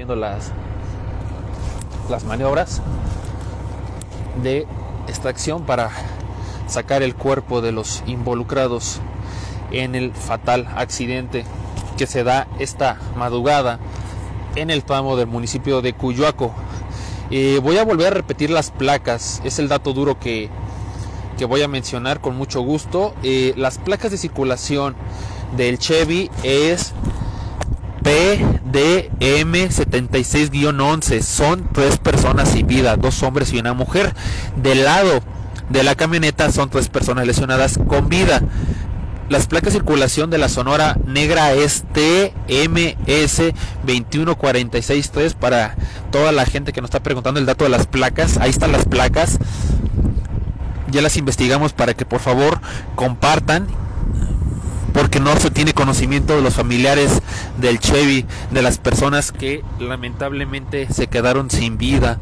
haciendo las, las maniobras de extracción para sacar el cuerpo de los involucrados en el fatal accidente que se da esta madrugada en el tramo del municipio de Cuyoaco. Eh, voy a volver a repetir las placas, es el dato duro que, que voy a mencionar con mucho gusto. Eh, las placas de circulación del Chevy es PDM76-11. Son tres personas sin vida, dos hombres y una mujer. Del lado de la camioneta son tres personas lesionadas con vida. Las placas de circulación de la Sonora Negra es TMS 21463 para toda la gente que nos está preguntando el dato de las placas. Ahí están las placas. Ya las investigamos para que por favor compartan porque no se tiene conocimiento de los familiares del Chevy, de las personas que lamentablemente se quedaron sin vida